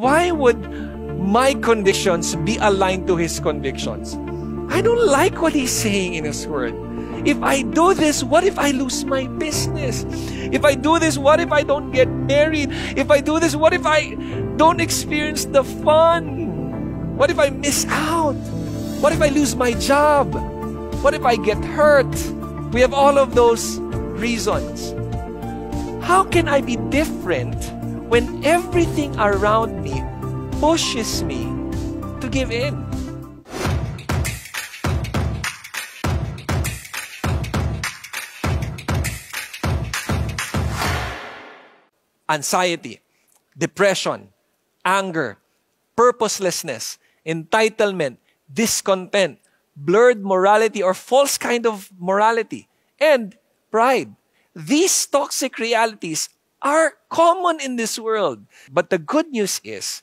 Why would my convictions be aligned to his convictions? I don't like what he's saying in his word. If I do this, what if I lose my business? If I do this, what if I don't get married? If I do this, what if I don't experience the fun? What if I miss out? What if I lose my job? What if I get hurt? We have all of those reasons. How can I be different when everything around me pushes me to give in? Anxiety, depression, anger, purposelessness, entitlement, discontent, blurred morality or false kind of morality, and pride. These toxic realities are common in this world. But the good news is,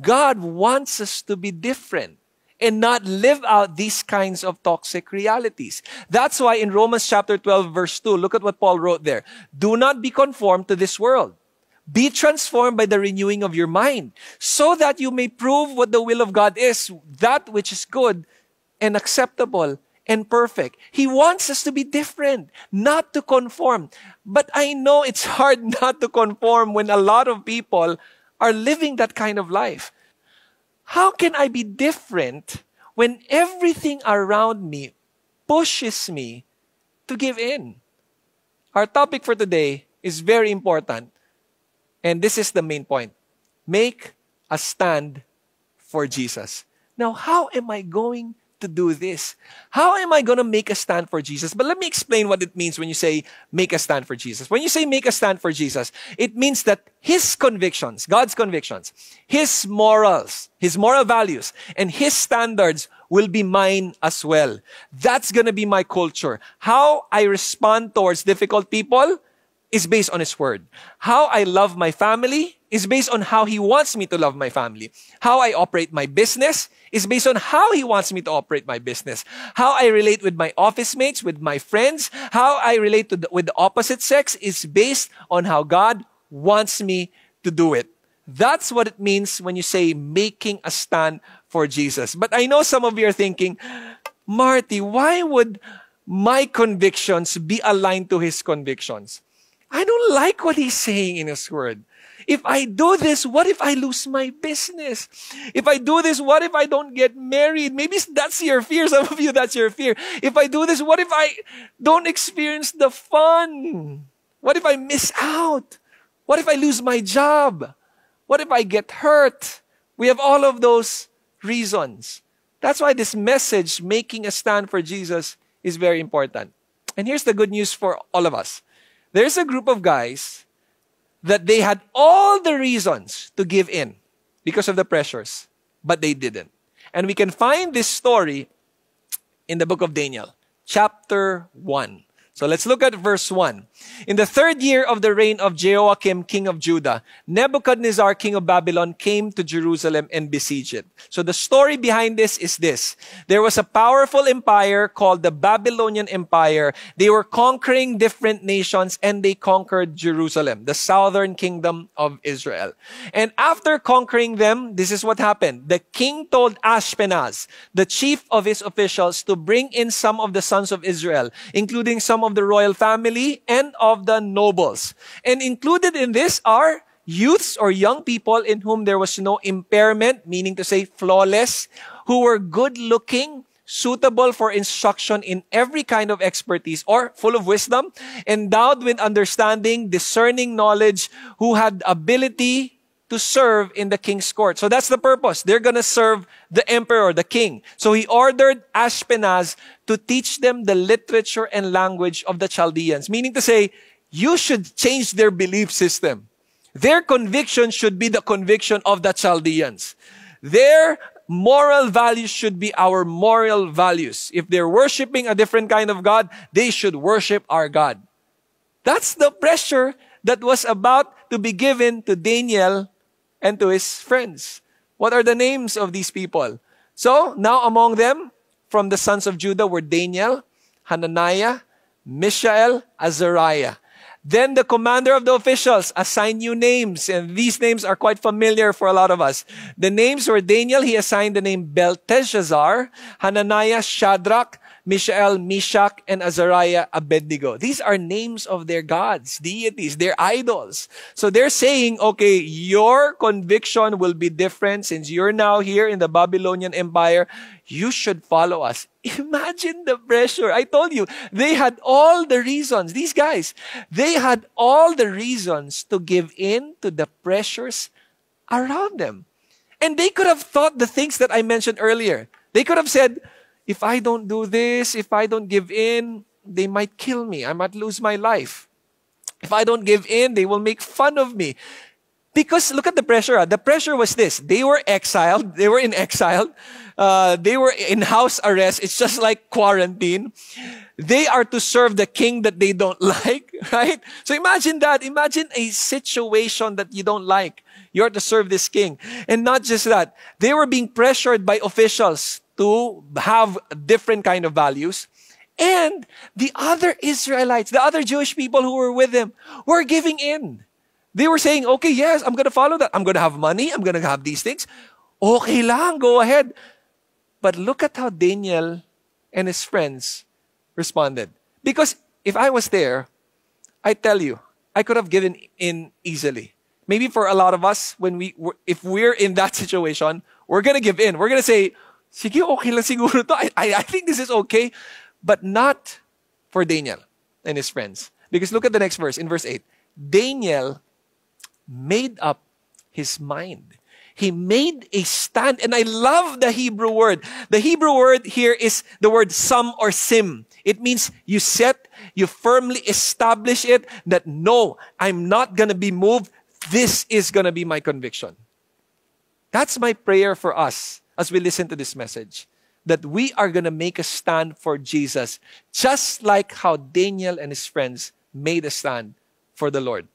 God wants us to be different and not live out these kinds of toxic realities. That's why in Romans chapter 12 verse 2, look at what Paul wrote there. Do not be conformed to this world. Be transformed by the renewing of your mind so that you may prove what the will of God is, that which is good and acceptable and perfect. He wants us to be different, not to conform. But I know it's hard not to conform when a lot of people are living that kind of life. How can I be different when everything around me pushes me to give in? Our topic for today is very important. And this is the main point. Make a stand for Jesus. Now, how am I going to do this. How am I going to make a stand for Jesus? But let me explain what it means when you say make a stand for Jesus. When you say make a stand for Jesus, it means that His convictions, God's convictions, His morals, His moral values, and His standards will be mine as well. That's going to be my culture. How I respond towards difficult people is based on His Word. How I love my family is based on how He wants me to love my family. How I operate my business is based on how He wants me to operate my business. How I relate with my office mates, with my friends, how I relate the, with the opposite sex is based on how God wants me to do it. That's what it means when you say making a stand for Jesus. But I know some of you are thinking, Marty, why would my convictions be aligned to his convictions? I don't like what he's saying in his word. If I do this, what if I lose my business? If I do this, what if I don't get married? Maybe that's your fear. Some of you, that's your fear. If I do this, what if I don't experience the fun? What if I miss out? What if I lose my job? What if I get hurt? We have all of those reasons. That's why this message, making a stand for Jesus, is very important. And here's the good news for all of us. There's a group of guys that they had all the reasons to give in because of the pressures, but they didn't. And we can find this story in the book of Daniel, chapter 1. So let's look at verse 1. In the third year of the reign of Jehoiakim, king of Judah, Nebuchadnezzar, king of Babylon, came to Jerusalem and besieged it. So the story behind this is this. There was a powerful empire called the Babylonian Empire. They were conquering different nations and they conquered Jerusalem, the southern kingdom of Israel. And after conquering them, this is what happened. The king told Ashpenaz, the chief of his officials, to bring in some of the sons of Israel, including some of the royal family and of the nobles. And included in this are youths or young people in whom there was no impairment, meaning to say flawless, who were good looking, suitable for instruction in every kind of expertise or full of wisdom, endowed with understanding, discerning knowledge, who had ability to serve in the king's court. So that's the purpose. They're going to serve the emperor, the king. So he ordered Ashpenaz to teach them the literature and language of the Chaldeans, meaning to say, you should change their belief system. Their conviction should be the conviction of the Chaldeans. Their moral values should be our moral values. If they're worshiping a different kind of God, they should worship our God. That's the pressure that was about to be given to Daniel and to his friends. What are the names of these people? So now among them, from the sons of Judah were Daniel, Hananiah, Mishael, Azariah. Then the commander of the officials assigned new names, and these names are quite familiar for a lot of us. The names were Daniel, he assigned the name Belteshazzar, Hananiah, Shadrach, Mishael, Meshach, and Azariah, Abednego. These are names of their gods, deities, their idols. So they're saying, okay, your conviction will be different since you're now here in the Babylonian Empire. You should follow us. Imagine the pressure. I told you, they had all the reasons. These guys, they had all the reasons to give in to the pressures around them. And they could have thought the things that I mentioned earlier. They could have said, if I don't do this, if I don't give in, they might kill me. I might lose my life. If I don't give in, they will make fun of me. Because look at the pressure. Ah. The pressure was this. They were exiled. They were in exile. Uh, they were in house arrest. It's just like quarantine. They are to serve the king that they don't like, right? So imagine that. Imagine a situation that you don't like. You're to serve this king. And not just that. They were being pressured by officials to have different kind of values. And the other Israelites, the other Jewish people who were with them, were giving in. They were saying, okay, yes, I'm going to follow that. I'm going to have money. I'm going to have these things. Okay lang, go ahead. But look at how Daniel and his friends responded. Because if I was there, I tell you, I could have given in easily. Maybe for a lot of us, when we, if we're in that situation, we're going to give in. We're going to say, sige, okay lang siguro to. I, I, I think this is okay. But not for Daniel and his friends. Because look at the next verse, in verse 8. Daniel made up his mind. He made a stand. And I love the Hebrew word. The Hebrew word here is the word sum or sim. It means you set, you firmly establish it that no, I'm not going to be moved. This is going to be my conviction. That's my prayer for us as we listen to this message that we are going to make a stand for Jesus, just like how Daniel and his friends made a stand for the Lord.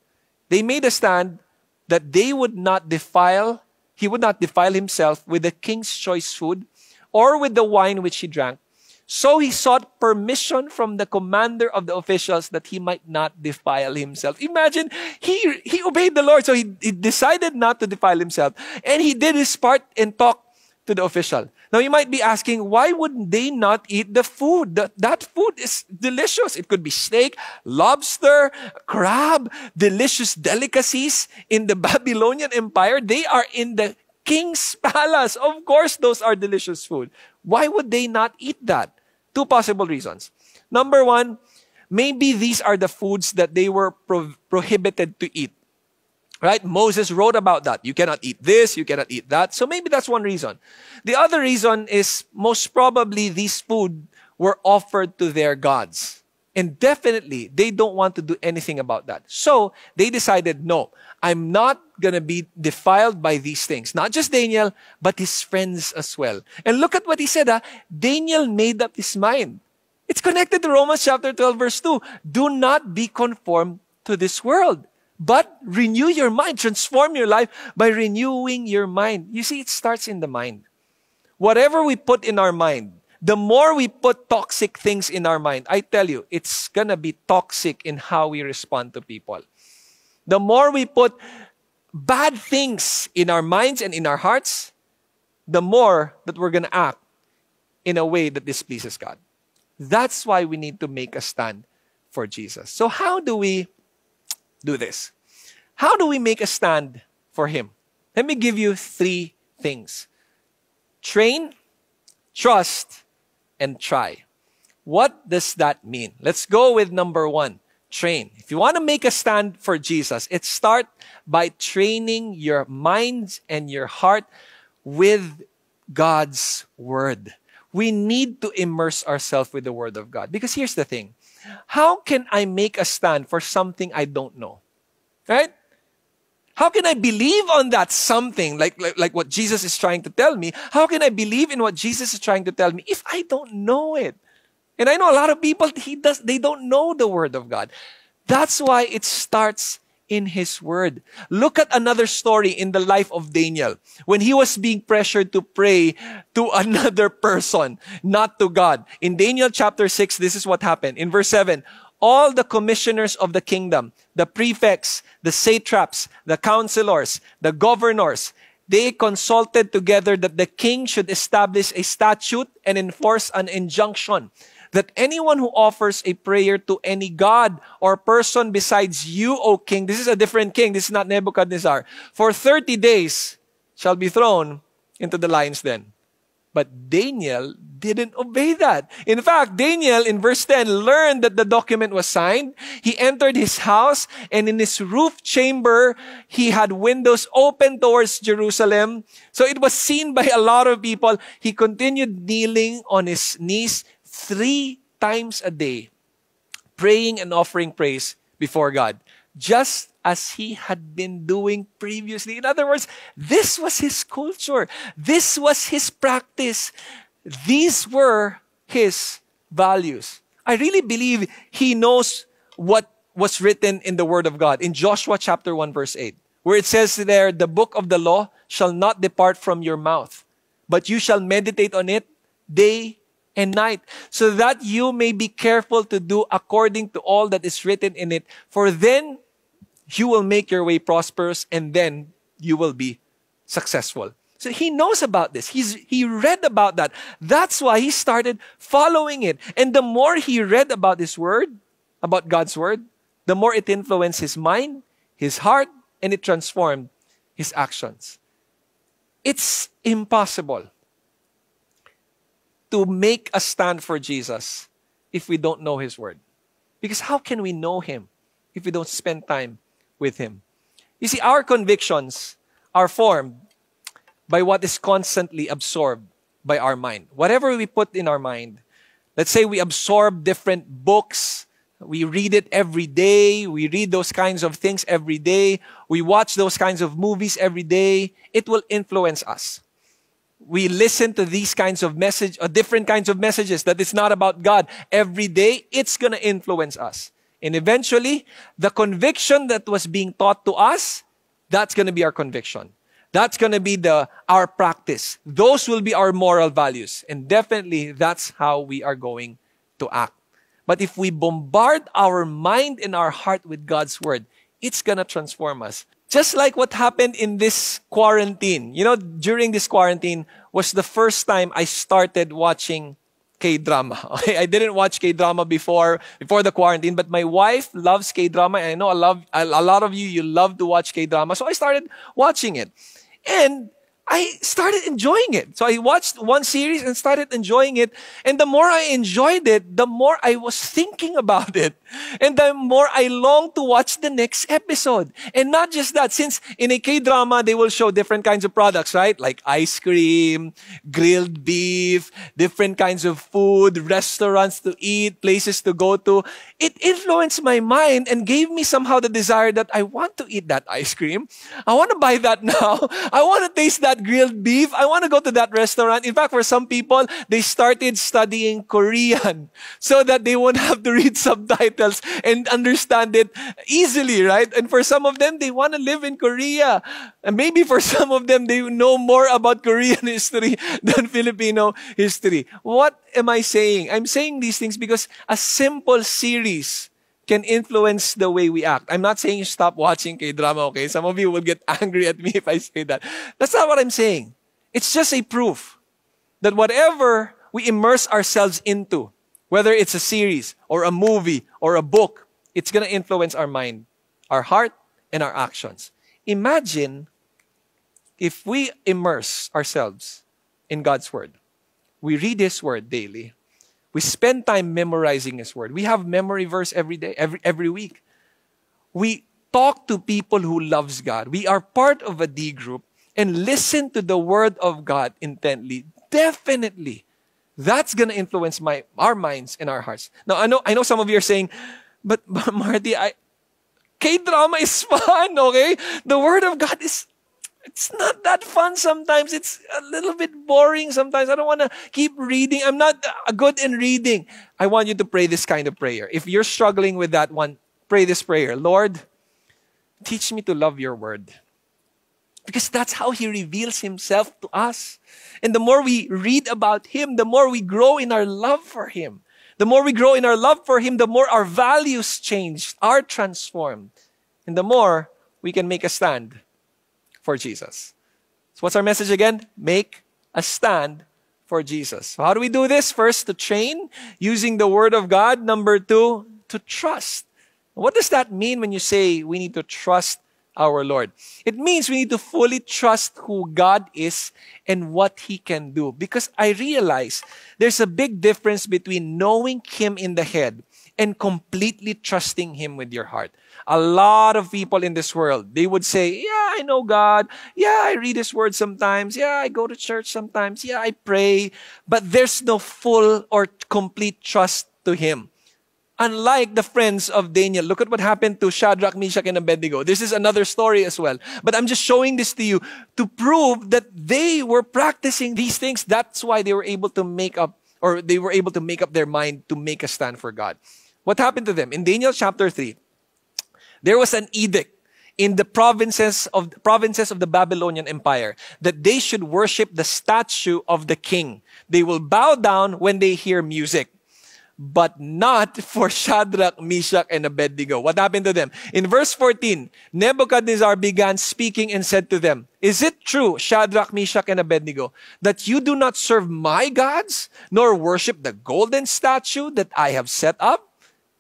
They made a stand that they would not defile, he would not defile himself with the king's choice food or with the wine which he drank. So he sought permission from the commander of the officials that he might not defile himself. Imagine, he, he obeyed the Lord. So he, he decided not to defile himself. And he did his part and talked to the official. Now you might be asking, why would they not eat the food? That, food is delicious. It could be steak, lobster, crab, delicious delicacies in the Babylonian Empire. They are in the king's palace. Of course, those are delicious food. Why would they not eat that? Two possible reasons. Number one, maybe these are the foods that they were pro- prohibited to eat. Right? Moses wrote about that. You cannot eat this, you cannot eat that. So maybe that's one reason. The other reason is most probably these food were offered to their gods. And definitely they don't want to do anything about that. So they decided, no, I'm not gonna be defiled by these things. Not just Daniel, but his friends as well. And look at what he said, ah. Daniel made up his mind. It's connected to Romans chapter 12 verse 2. Do not be conformed to this world but renew your mind, transform your life by renewing your mind. You see, it starts in the mind. Whatever we put in our mind, the more we put toxic things in our mind, I tell you, it's gonna be toxic in how we respond to people. The more we put bad things in our minds and in our hearts, the more that we're gonna act in a way that displeases God. That's why we need to make a stand for Jesus. So, how do we do this. How do we make a stand for Him? Let me give you three things train, trust, and try. What does that mean? Let's go with number one train. If you want to make a stand for Jesus, it start by training your mind and your heart with God's word. We need to immerse ourselves with the word of God. Because here's the thing. How can I make a stand for something I don't know? Right? How can I believe on that something like, like, like what Jesus is trying to tell me? How can I believe in what Jesus is trying to tell me if I don't know it? And I know a lot of people, he does, they don't know the word of God. That's why it starts in His Word. Look at another story in the life of Daniel when he was being pressured to pray to another person, not to God. In Daniel chapter 6, this is what happened. In verse 7, all the commissioners of the kingdom, the prefects, the satraps, the counselors, the governors, they consulted together that the king should establish a statute and enforce an injunction that anyone who offers a prayer to any god or person besides you, O king, this is a different king, this is not Nebuchadnezzar, for 30 days shall be thrown into the lion's den. But Daniel didn't obey that. In fact, Daniel in verse 10 learned that the document was signed. He entered his house and in his roof chamber, he had windows open towards Jerusalem. So it was seen by a lot of people. He continued kneeling on his knees three times a day, praying and offering praise before God. Just as he had been doing previously. In other words, this was his culture. This was his practice. These were his values. I really believe he knows what was written in the Word of God in Joshua chapter 1 verse 8, where it says there, the book of the law shall not depart from your mouth, but you shall meditate on it day and night, so that you may be careful to do according to all that is written in it. For then you will make your way prosperous and then you will be successful. So he knows about this. He's, he read about that. That's why he started following it. And the more he read about this word, about God's word, the more it influenced his mind, his heart, and it transformed his actions. It's impossible to make a stand for Jesus if we don't know his word. Because how can we know him if we don't spend time with Him. You see, our convictions are formed by what is constantly absorbed by our mind. Whatever we put in our mind, let's say we absorb different books, we read it every day, we read those kinds of things every day, we watch those kinds of movies every day, it will influence us. We listen to these kinds of message, or uh, different kinds of messages that is not about God every day, it's gonna influence us. And eventually, the conviction that was being taught to us, that's going to be our conviction. That's going to be the, our practice. Those will be our moral values. And definitely, that's how we are going to act. But if we bombard our mind and our heart with God's word, it's to transform us. Just like what happened in this quarantine. You know, during this quarantine was the first time I started watching K-drama. Okay? I didn't watch K-drama before, before the quarantine, but my wife loves K-drama and I know a lot of you, you love to watch K-drama. So I started watching it. And I started enjoying it. So I watched one series and started enjoying it. And the more I enjoyed it, the more I was thinking about it. And the more I longed to watch the next episode. And not just that, since in a K-drama, they will show different kinds of products, right? Like ice cream, grilled beef, different kinds of food, restaurants to eat, places to go to. It influenced my mind and gave me somehow the desire that I want to eat that ice cream. I want to buy that now. I want to taste grilled beef. I want to go to that restaurant. In fact, for some people, they started studying Korean so that they won't have to read subtitles and understand it easily, right? And for some of them, they want to live in Korea. And maybe for some of them, they know more about Korean history than Filipino history. What am I saying? I'm saying these things because a simple series can influence the way we act. I'm not saying stop watching K-drama, okay? Some of you will get angry at me if I say that. That's not what I'm saying. It's just a proof that whatever we immerse ourselves into, whether it's a series or a movie or a book, it's going to influence our mind, our heart, and our actions. Imagine if we immerse ourselves in God's Word. We read His Word daily. We spend time memorizing His Word. We have memory verse every day, every, every week. We talk to people who loves God. We are part of a D group and listen to the Word of God intently. Definitely. That's gonna influence my our minds and our hearts. Now I know I know some of you are saying, but, but Marty, I K-drama is fun, okay? The Word of God is it's not that fun sometimes. It's a little bit boring sometimes. I don't want to keep reading. I'm not uh, good in reading. I want you to pray this kind of prayer. If you're struggling with that one, pray this prayer. Lord, teach me to love your word. Because that's how he reveals himself to us. And the more we read about him, the more we grow in our love for him. the more we grow in our love for Him, the more our values change, are transformed, and the more we can make a stand for Jesus. So, what's our message again? Make a stand for Jesus. So how do we do this? First, to train using the Word of God. Number two, to trust. What does that mean when you say we need to trust our Lord? It means we need to fully trust who God is and what He can do. Because I realize there's a big difference between knowing Him in the head and completely trusting Him with your heart. A lot of people in this world, they would say, Yeah, I know God. Yeah, I read His Word sometimes. Yeah, I go to church sometimes. Yeah, I pray. But there's no full or complete trust to Him. Unlike the friends of Daniel, look at what happened to Shadrach, Meshach, and Abednego. This is another story as well. But I'm just showing this to you to prove that they were practicing these things. That's why they were able to make up, or they were able to make up their mind to make a stand for God. What happened to them? In Daniel chapter 3, there was an edict in the provinces of provinces of the Babylonian Empire that they should worship the statue of the king. They will bow down when they hear music but not for Shadrach, Meshach, and Abednego. What happened to them? In verse 14, Nebuchadnezzar began speaking and said to them, Is it true, Shadrach, Meshach, and Abednego, that you do not serve my gods, nor worship the golden statue that I have set up?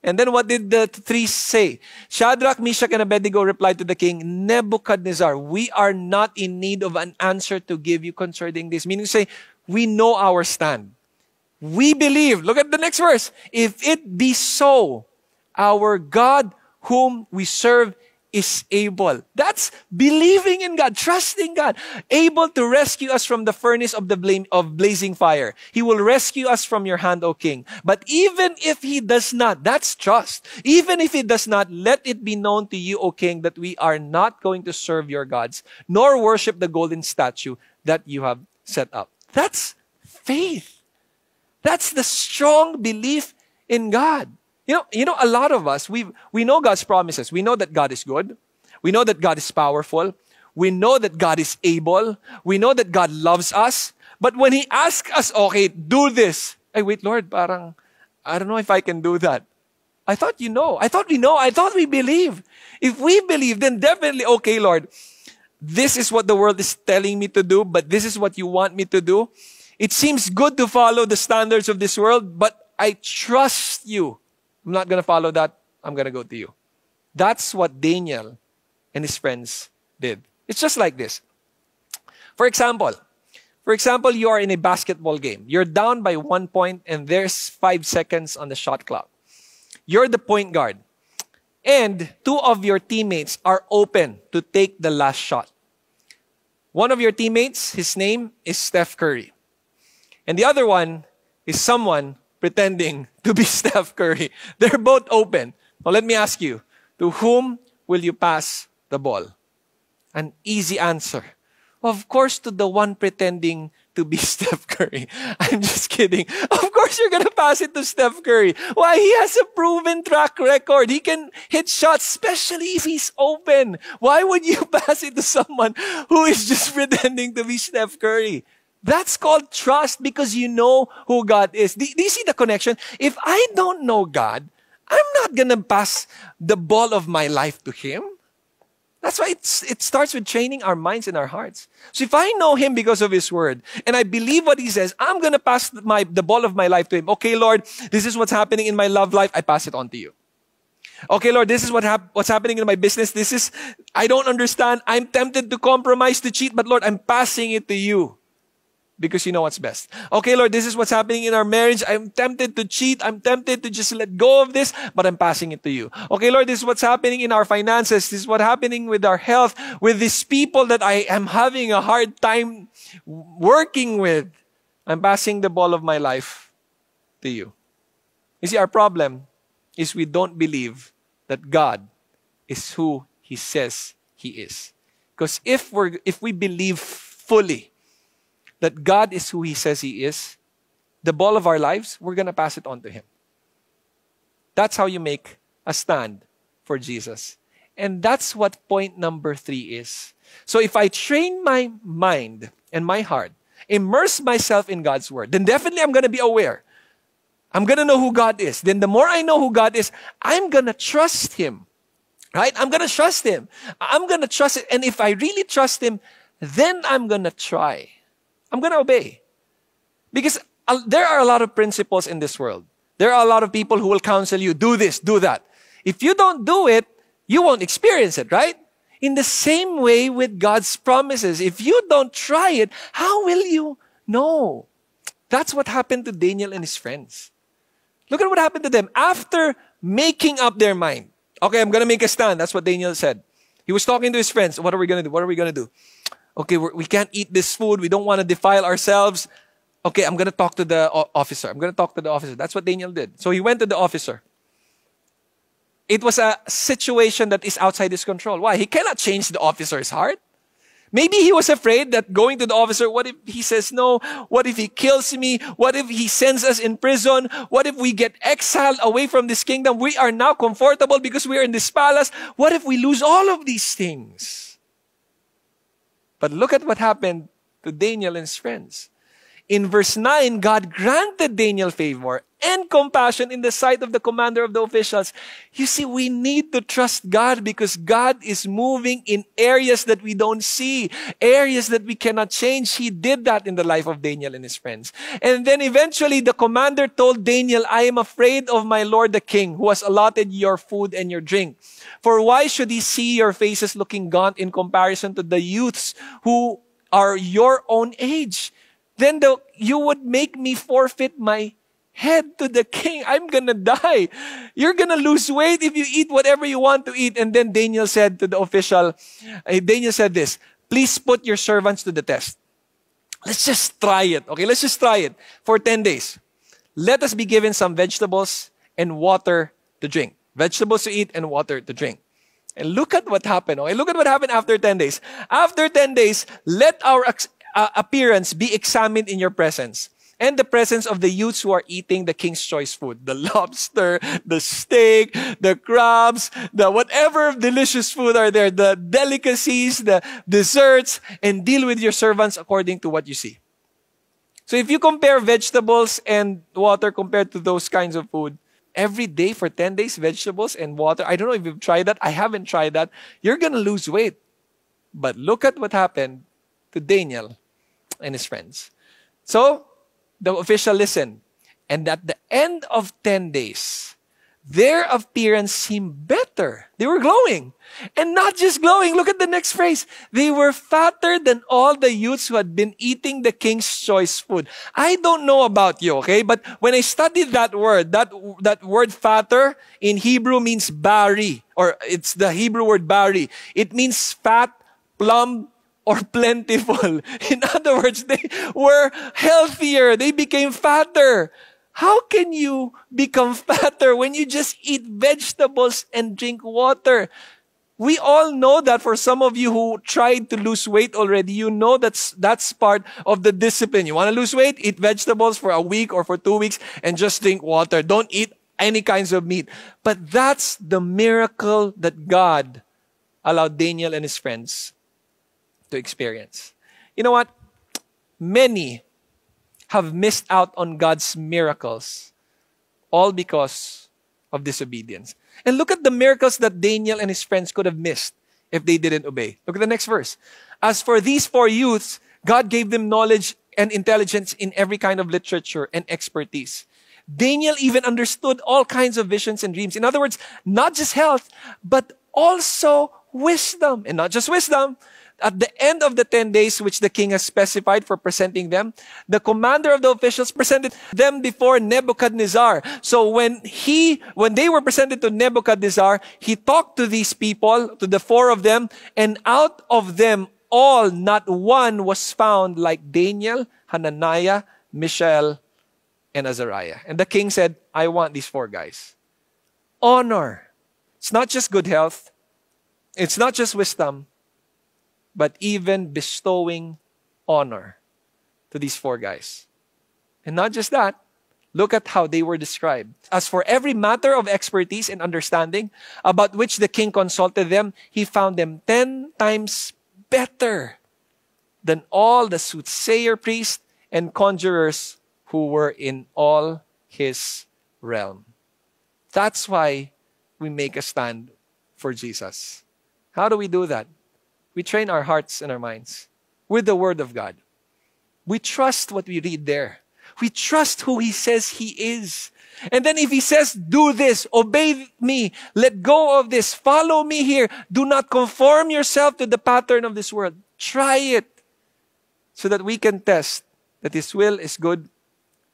And then what did the three say? Shadrach, Meshach, and Abednego replied to the king, Nebuchadnezzar, we are not in need of an answer to give you concerning this. Meaning say, we know our stand. We believe. Look at the next verse. If it be so, our God whom we serve is able. That's believing in God, trusting God, able to rescue us from the furnace of the blame of blazing fire. He will rescue us from your hand, O king. But even if he does not, that's trust. Even if he does not, let it be known to you, O king, that we are not going to serve your gods, nor worship the golden statue that you have set up. That's faith. That's the strong belief in God. You know, you know, a lot of us, we we know God's promises. We know that God is good. We know that God is powerful. We know that God is able. We know that God loves us. But when He asks us, okay, do this. Hey, wait, Lord, parang, I don't know if I can do that. I thought you know. I thought we know. I thought we believe. If we believe, then definitely, okay, Lord, this is what the world is telling me to do, but this is what you want me to do. It seems good to follow the standards of this world, but I trust you. I'm not going to follow that. I'm going to go to you. That's what Daniel and his friends did. It's just like this. For example, for example, you are in a basketball game. You're down by one point and there's five seconds on the shot clock. You're the point guard. And two of your teammates are open to take the last shot. One of your teammates, his name is Steph Curry. And the other one is someone pretending to be Steph Curry. They're both open. Now let me ask you, to whom will you pass the ball? An easy answer. Of course, to the one pretending to be Steph Curry. I'm just kidding. Of course, you're gonna pass it to Steph Curry. Why? He has a proven track record. He can hit shots, especially if he's open. Why would you pass it to someone who is just pretending to be Steph Curry? That's called trust because you know who God is. Do, do, you see the connection? If I don't know God, I'm not going to pass the ball of my life to Him. That's why it starts with training our minds and our hearts. So if I know Him because of His Word and I believe what He says, I'm going to pass my, the ball of my life to Him. Okay, Lord, this is what's happening in my love life. I pass it on to you. Okay, Lord, this is what hap- what's happening in my business. This is, I don't understand. I'm tempted to compromise, to cheat, but Lord, I'm passing it to you because you know what's best. Okay, Lord, this is what's happening in our marriage. I'm tempted to cheat. I'm tempted to just let go of this, but I'm passing it to you. Okay, Lord, this is what's happening in our finances. This is what's happening with our health, with these people that I am having a hard time working with. I'm passing the ball of my life to you. You see, our problem is we don't believe that God is who He says He is. Because if we're, if we believe fully that God is who He says He is, the ball of our lives, we're going to pass it on to Him. That's how you make a stand for Jesus. And that's what point number three is. So if I train my mind and my heart, immerse myself in God's Word, then definitely I'm going to be aware I'm gonna know who God is. Then the more I know who God is, I'm gonna trust Him. Right? I'm gonna trust Him. I'm gonna trust it. And if I really trust Him, then I'm gonna try. I'm gonna obey. Because uh, there are a lot of principles in this world. There are a lot of people who will counsel you, do this, do that. If you don't do it, you won't experience it, right? In the same way with God's promises. If you don't try it, how will you know? That's what happened to Daniel and his friends. Look at what happened to them after making up their mind. Okay, I'm going to make a stand. That's what Daniel said. He was talking to his friends. What are we going to do? What are we going to do? Okay, we can not eat this food. We don't want to defile ourselves. Okay, I'm going to talk to the officer. I'm going to talk to the officer. That's what Daniel did. So he went to the officer. It was a situation that is outside his control. Why? He cannot change the officer's heart. Maybe he was afraid that going to the officer, what if he says no? What if he kills me? What if he sends us in prison? What if we get exiled away from this kingdom? We are now comfortable because we are in this palace. What if we lose all of these things? But look at what happened to Daniel and his friends. In verse 9, God granted Daniel favor and compassion in the sight of the commander of the officials. You see, we need to trust God because God is moving in areas that we don't see, areas that we cannot change. He did that in the life of Daniel and his friends. And then eventually the commander told Daniel, I am afraid of my lord the king who has allotted your food and your drink. For why should he see your faces looking gaunt in comparison to the youths who are your own age? then the, you would make me forfeit my head to the king. I'm gonna die. You're gonna lose weight if you eat whatever you want to eat. And then Daniel said to the official, uh, Daniel said this, please put your servants to the test. Let's just try it. Okay, let's just try it for 10 days. Let us be given some vegetables and water to drink. Vegetables to eat and water to drink. And look at what happened. Okay, look at what happened after 10 days. After 10 days, let our uh, appearance be examined in your presence and the presence of the youths who are eating the king's choice food. The lobster the steak the crabs the whatever delicious food are there. The delicacies the desserts and deal with your servants according to what you see. So if you compare vegetables and water compared to those kinds of food every day for 10 days vegetables and water i don't know if you've tried that. I haven't tried that. You're gonna lose weight. But look at what happened to Daniel and his friends. So the official listened. And at the end of 10 days, their appearance seemed better. They were glowing. And not just glowing. Look at the next phrase. They were fatter than all the youths who had been eating the king's choice food. I don't know about you, okay? But when I studied that word, that, that word fatter in Hebrew means bari, or it's the Hebrew word bari. It means fat, plump, or plentiful. In other words, they were healthier. They became fatter. How can you become fatter when you just eat vegetables and drink water? We all know that for some of you who tried to lose weight already, you know that's, that's part of the discipline. You want to lose weight? Eat vegetables for a week or for two weeks and just drink water. Don't eat any kinds of meat. But that's the miracle that God allowed Daniel and his friends to experience. You know what? Many have missed out on God's miracles all because of disobedience. And look at the miracles that Daniel and his friends could have missed if they didn't obey. Look at the next verse. As for these four youths, God gave them knowledge and intelligence in every kind of literature and expertise. Daniel even understood all kinds of visions and dreams. In other words, not just health, but also wisdom. And not just wisdom, at the end of the 10 days which the king has specified for presenting them, the commander of the officials presented them before Nebuchadnezzar. So when he, when they were presented to Nebuchadnezzar, he talked to these people, to the four of them, and out of them all, not one was found like Daniel, Hananiah, Mishael, and Azariah. And the king said, I want these four guys. Honor. It's not just good health. It's not just wisdom but even bestowing honor to these four guys. And not just that, look at how they were described. As for every matter of expertise and understanding about which the king consulted them, he found them ten times better than all the soothsayer priests and conjurers who were in all his realm. That's why we make a stand for Jesus. How do we do that? We train our hearts and our minds with the Word of God. We trust what we read there. We trust who He says He is. And then if He says, do this, obey me, let go of this, follow me here, do not conform yourself to the pattern of this world. Try it so that we can test that His will is good,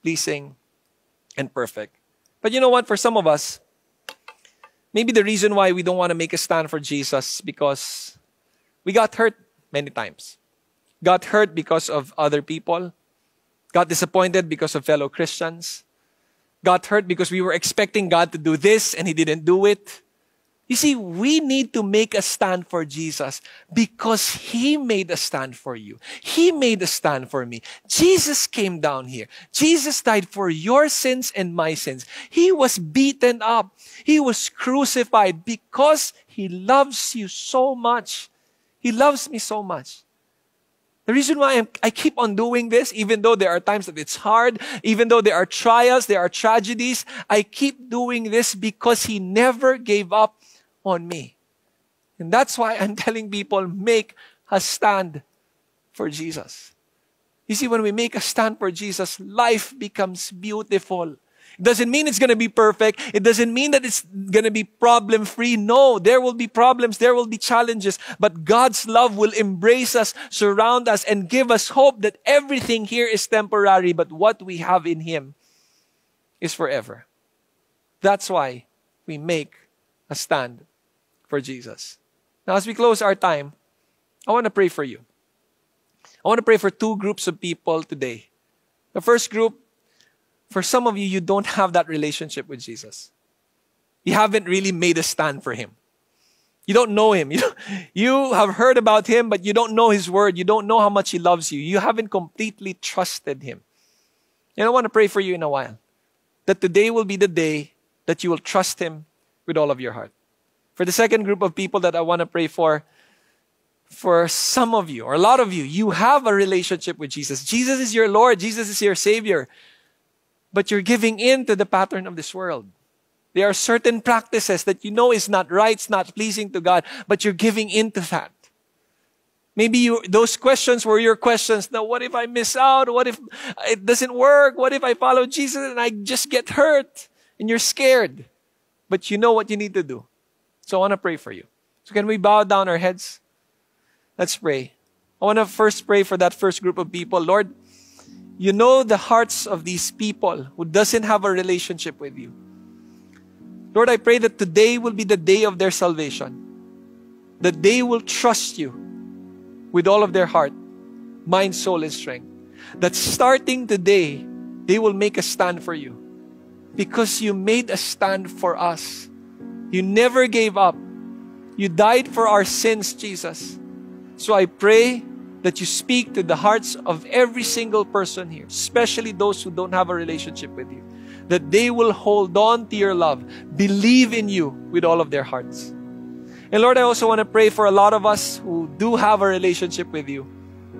pleasing, and perfect. But you know what? For some of us, maybe the reason why we don't want to make a stand for Jesus because we got hurt many times. Got hurt because of other people. Got disappointed because of fellow Christians. Got hurt because we were expecting God to do this and He didn't do it. You see, we need to make a stand for Jesus because He made a stand for you. He made a stand for me. Jesus came down here. Jesus died for your sins and my sins. He was beaten up. He was crucified because He loves you so much. He loves me so much. The reason why I'm, i keep on doing this, even though there are times that it's hard, even though there are trials, there are tragedies, I keep doing this because He never gave up on me. And that's why I'm telling people make a stand for Jesus. You see, when we make a stand for Jesus, life becomes beautiful. Doesn't mean it's going to be perfect. It doesn't mean that it's going to be problem free. No, there will be problems. There will be challenges. But God's love will embrace us, surround us, and give us hope that everything here is temporary, but what we have in Him is forever. That's why we make a stand for Jesus. Now, as we close our time, I want to pray for you. I want to pray for two groups of people today. The first group, for some of you, you don't have that relationship with Jesus. You haven't really made a stand for Him. You don't know Him. You, you have heard about Him, but you don't know His Word. You don't know how much He loves you. You haven't completely trusted Him. And I want to pray for you in a while that today will be the day that you will trust Him with all of your heart. For the second group of people that I want to pray for, for some of you, or a lot of you, you have a relationship with Jesus. Jesus is your Lord, Jesus is your Savior. But you're giving in to the pattern of this world. There are certain practices that you know is not right, it's not pleasing to God, but you're giving in to that. Maybe you, those questions were your questions. Now, what if I miss out? What if it doesn't work? What if I follow Jesus and I just get hurt? And you're scared. But you know what you need to do. So I want to pray for you. So can we bow down our heads? Let's pray. I want to first pray for that first group of people. Lord, you know the hearts of these people who doesn't have a relationship with you. Lord, I pray that today will be the day of their salvation. That they will trust you with all of their heart, mind, soul, and strength. That starting today, they will make a stand for you. Because you made a stand for us. You never gave up. You died for our sins, Jesus. So I pray that you speak to the hearts of every single person here, especially those who don't have a relationship with you, that they will hold on to your love, believe in you with all of their hearts. And Lord, I also want to pray for a lot of us who do have a relationship with you,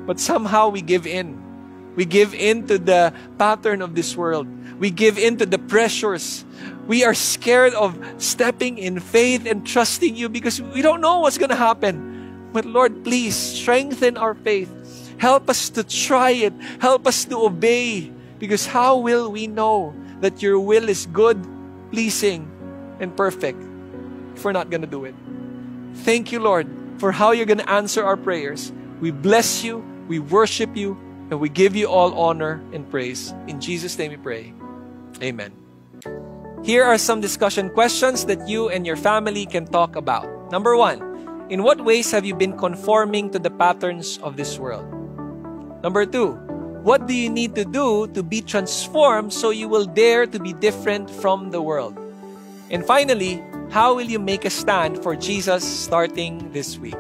but somehow we give in. We give in to the pattern of this world. We give in to the pressures. We are scared of stepping in faith and trusting you because we don't know what's going to happen. But Lord, please strengthen our faith. Help us to try it. Help us to obey. Because how will we know that your will is good, pleasing, and perfect if we're not going to do it? Thank you, Lord, for how you're going to answer our prayers. We bless you, we worship you, and we give you all honor and praise. In Jesus' name we pray. Amen. Here are some discussion questions that you and your family can talk about. Number one, in what ways have you been conforming to the patterns of this world? Number two, what do you need to do to be transformed so you will dare to be different from the world? And finally, how will you make a stand for Jesus starting this week?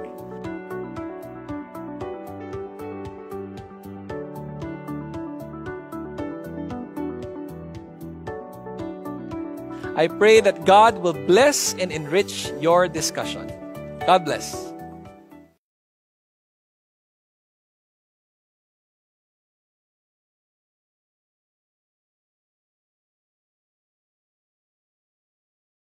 I pray that God will bless and enrich your discussion. God bless.